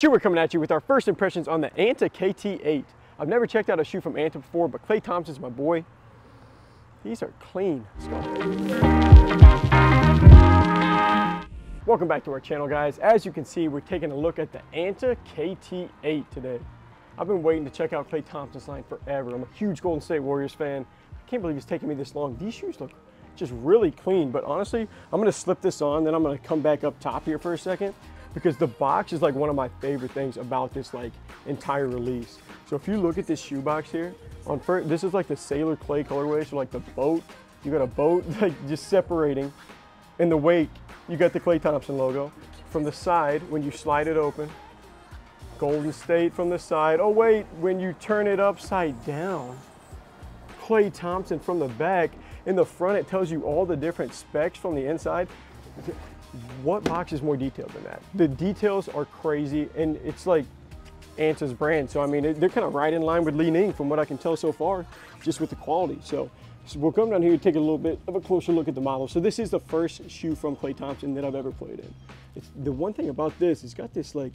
Today we're coming at you with our first impressions on the Anta KT8. I've never checked out a shoe from Anta before, but Klay Thompson's my boy. These are clean. Welcome back to our channel, guys. As you can see, we're taking a look at the Anta KT8 today. I've been waiting to check out Klay Thompson's line forever. I'm a huge Golden State Warriors fan. I can't believe it's taking me this long. These shoes look just really clean, but honestly, I'm gonna slip this on, then I'm gonna come back up top here for a second because the box is like one of my favorite things about this like entire release. So if you look at this shoe box here, on first, this is like the Sailor Klay colorway, so like the boat, you got a boat like just separating. In the wake, you got the Klay Thompson logo. From the side, when you slide it open, Golden State from the side. Oh wait, when you turn it upside down, Klay Thompson from the back. In the front, it tells you all the different specs from the inside what box is more detailed than that? The details are crazy and it's like Anta's brand. So I mean, they're kind of right in line with Li-Ning from what I can tell so far, just with the quality. So, so we'll come down here and take a little bit of a closer look at the model. So this is the first shoe from Klay Thompson that I've ever played in. It's, the one thing about this, it's got this like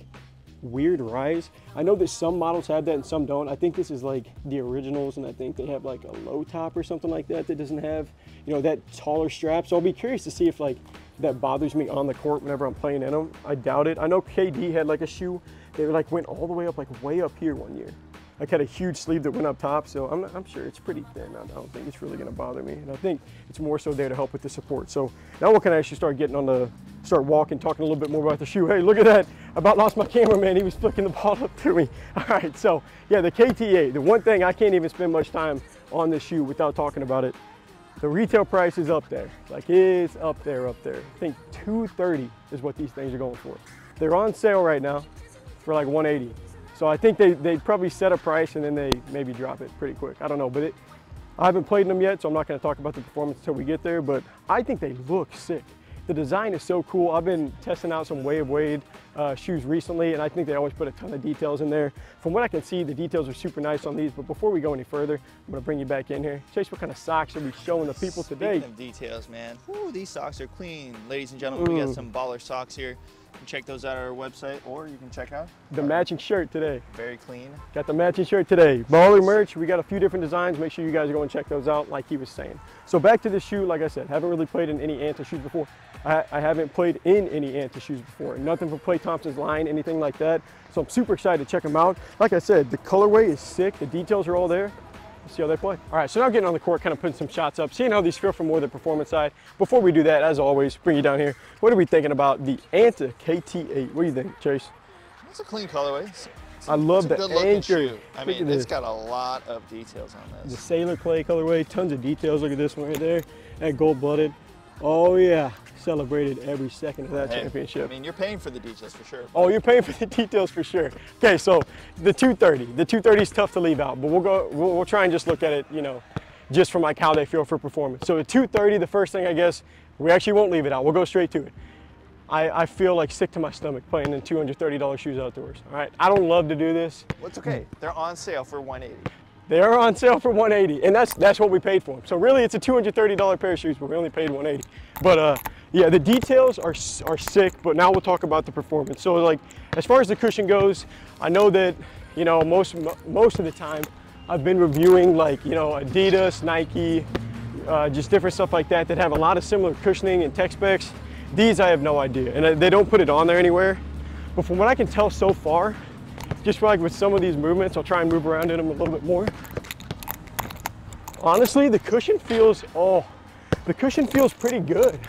weird rise. I know that some models have that and some don't. I think this is like the originals and I think they have like a low top or something like that that doesn't have, you know, that taller strap. So I'll be curious to see if like that bothers me on the court whenever I'm playing in them. I doubt it. I know KD had like a shoe, that like went all the way up, like way up here one year. Like had a huge sleeve that went up top, so I'm, I'm sure it's pretty thin. I don't think it's really gonna bother me. And I think it's more so there to help with the support. So now we can actually start getting on the, start walking, talking a little bit more about the shoe. Hey, look at that. I about lost my cameraman. He was flicking the ball up to me. All right, so yeah, the KT8. The one thing I can't even spend much time on this shoe without talking about it the retail price is up there. Like it's up there, up there. I think 230 is what these things are going for. They're on sale right now for like 180. So I think they, they probably set a price and then they maybe drop it pretty quick. I don't know, but it, I haven't played them yet, so I'm not gonna talk about the performance until we get there, but I think they look sick. The design is so cool. I've been testing out some Way of Wade uh, shoes recently, and I think they always put a ton of details in there. From what I can see, the details are super nice on these, but before we go any further, I'm gonna bring you back in here. Chase, what kind of socks are we showing the people Speaking today? of details, man. Ooh, these socks are clean. Ladies and gentlemen, Ooh. we got some baller socks here. You can check those out at our website, or you can check out the matching shirt today. Very clean. Got the matching shirt today. Baller merch. We got a few different designs. Make sure you guys go and check those out, like he was saying. So back to the shoe. Like I said, haven't really played in any Anta shoes before. I, I haven't played in any Anta shoes before. Nothing from Klay Thompson's line, anything like that. So I'm super excited to check them out. Like I said, the colorway is sick. The details are all there. See how they play. All right, so now getting on the court, kind of putting some shots up, seeing how these feel from more the performance side. Before we do that, as always, bring you down here. What are we thinking about the Anta KT8? What do you think, Chase? It's a clean colorway. It's, I love the anchor. I mean, it's got a lot of details on this. The Sailor Klay colorway, tons of details. Look at this one right there. That gold-blooded. Oh yeah, celebrated every second of that hey, championship. I mean, you're paying for the details for sure. Oh, you're paying for the details for sure. Okay, so the 230. The 230 is tough to leave out, but we'll go. We'll, we'll, try and just look at it, you know, just from like how they feel for performance. So the 230, the first thing I guess we actually won't leave it out. We'll go straight to it. I, I feel like sick to my stomach playing in $230 shoes outdoors. All right, I don't love to do this. What's okay? They're on sale for 180. They are on sale for 180 and that's that's what we paid for them. So really it's a $230 pair of shoes, but we only paid 180. But uh, yeah, the details are, are sick, but now we'll talk about the performance. So like, as far as the cushion goes, I know that, you know, most, most of the time I've been reviewing like, you know, Adidas, Nike, uh, just different stuff like that that have a lot of similar cushioning and tech specs. These I have no idea, and they don't put it on there anywhere. But from what I can tell so far, just like with some of these movements, I'll try and move around in them a little bit more. Honestly, the cushion feels, oh, the cushion feels pretty good.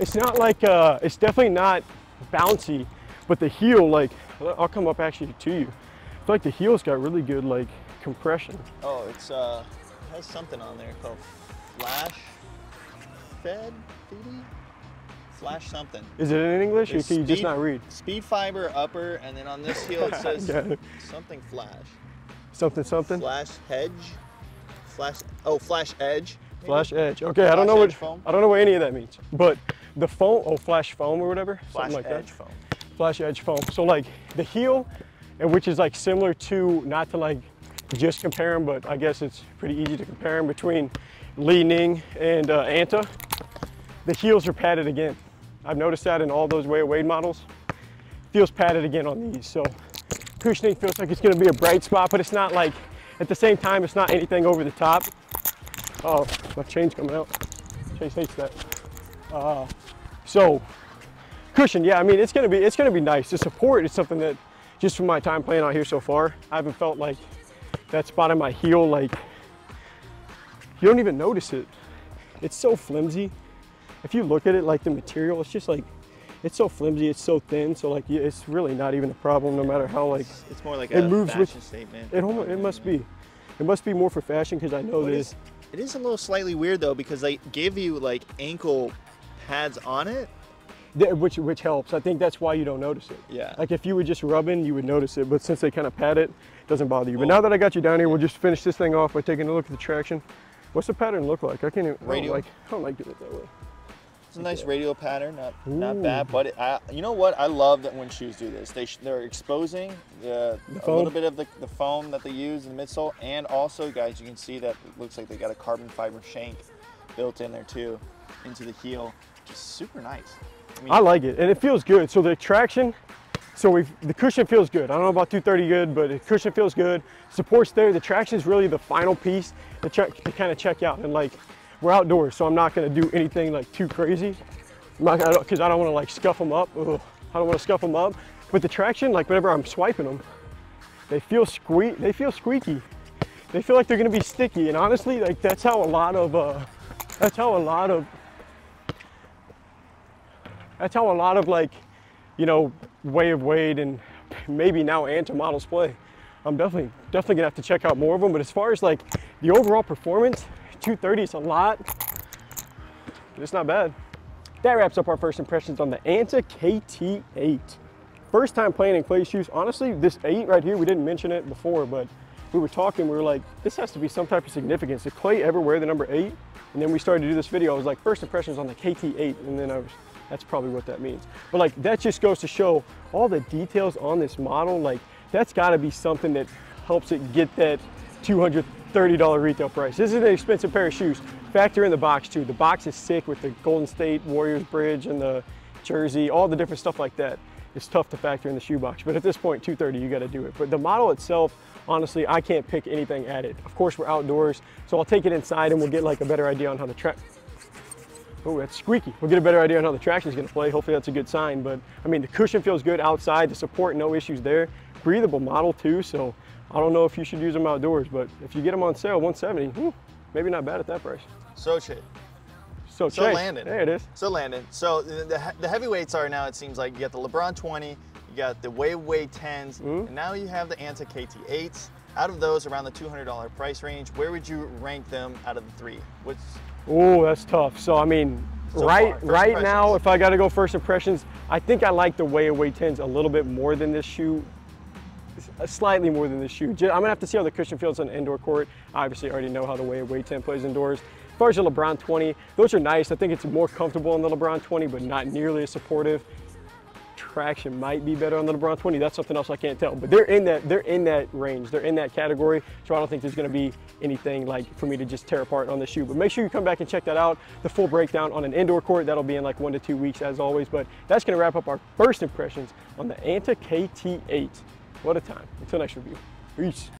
It's not like, uh, it's definitely not bouncy, but the heel, like, I'll come up actually to you. I feel like the heel's got really good, like, compression. Oh, it's, uh, it has something on there called Flash Fed, FD? Flash something. Is it in English or can you just not read? Speed fiber upper, and then on this heel it says something flash. Something something? Flash hedge. Flash, oh, flash edge. Maybe? Flash edge. Okay, flash I don't know what foam? I don't know what any of that means. But the foam, oh, flash foam or whatever, flash something like edge that. foam. Flash edge foam. So like the heel, and which is like similar to, not to like just compare them, but I guess it's pretty easy to compare them between Li-Ning and uh, Anta. The heels are padded again. I've noticed that in all those Way of Wade models. feels padded again on these. So cushioning feels like it's gonna be a bright spot, but it's not like, at the same time, it's not anything over the top. Oh, my chain's coming out. Chase hates that. Uh, so cushion, yeah, I mean, it's gonna be, it's gonna be nice. The support is something that, just from my time playing out here so far, I haven't felt like that spot in my heel, like, you don't even notice it. It's so flimsy. If you look at it, like the material, it's just like, it's so flimsy, it's so thin, so like, it's really not even a problem no matter how like, It's more like It a moves with- fashion statement. it, almost, it must be. It must be more for fashion because I know But this. it's- It is a little slightly weird though because they give you like ankle pads on it. Which which helps. I think that's why you don't notice it. Yeah. Like if you were just rubbing, you would notice it. But since they kind of pat it, it doesn't bother you. But now that I got you down here, we'll just finish this thing off by taking a look at the traction. What's the pattern look like? I can't even. I don't like. I don't like doing it that way. It's a nice radial pattern, not not bad. But it, I, you know what? I love that when shoes do this. They sh- they're exposing the, The a little bit of the, the foam that they use in the midsole, and also, guys, you can see that it looks like they got a carbon fiber shank built in there too, into the heel. Just super nice. I mean, I like it, and it feels good. So the traction, so we've the cushion feels good. I don't know about 230 good, but the cushion feels good. Support's there. The traction is really the final piece to, check, to kind of check out. And like, we're outdoors, so I'm not gonna do anything like too crazy. Because I don't want to like scuff them up. Ugh, I don't want to scuff them up. But the traction, like whenever I'm swiping them, they feel squeak. They feel squeaky. They feel like they're gonna be sticky. And honestly, like that's how a lot of, uh, that's how a lot of that's how a lot of like, you know, way of Wade and maybe now Anta models play. I'm definitely definitely gonna have to check out more of them. But as far as like the overall performance, 230 is a lot. But it's not bad. That wraps up our first impressions on the Anta KT8. First time playing in Klay shoes. Honestly, this eight right here, we didn't mention it before, but we were talking, we were like, this has to be some type of significance. Did Klay ever wear the number eight? And then we started to do this video. I was like, first impressions on the KT8. And then I was, that's probably what that means. But like, that just goes to show all the details on this model. Like, that's gotta be something that helps it get that $230 retail price. This is an expensive pair of shoes. Factor in the box too. The box is sick with the Golden State Warriors bridge and the jersey, all the different stuff like that. It's tough to factor in the shoe box, but at this point, 230, you got to do it. But the model itself, honestly, I can't pick anything at it. Of course, we're outdoors, so I'll take it inside and we'll get like a better idea on how the track. Oh, that's squeaky. We'll get a better idea on how the traction is going to play. Hopefully, that's a good sign. But I mean, the cushion feels good outside. The support, no issues there. Breathable model too. So I don't know if you should use them outdoors, but if you get them on sale, 170, whew, maybe not bad at that price. so shit. So, So Landon. There it is. So Landon, so the, the, the heavyweights are now, it seems like you got the LeBron 20, you got the Wave Wave 10s, Mhm. and now you have the Anta KT8s. Out of those, around the $200 price range, where would you rank them out of the three? What's Oh, that's tough. So I mean, So right right now, if I got to go first impressions, I think I like the Way Away 10s a little bit more than this shoe. uh, Slightly more than this shoe. I'm gonna have to see how the cushion feels on indoor court. I obviously already know how the Way Away 10 plays indoors. As far as the LeBron 20, those are nice. I think it's more comfortable in the LeBron 20, but not nearly as supportive. Traction might be better on the LeBron 20. That's something else I can't tell. But they're in that they're in that range. They're in that category. So I don't think there's going to be anything like for me to just tear apart on the shoe. But make sure you come back and check that out. The full breakdown on an indoor court. That'll be in like one to two weeks as always. But that's going to wrap up our first impressions on the Anta KT8. What a time. Until next review. Peace.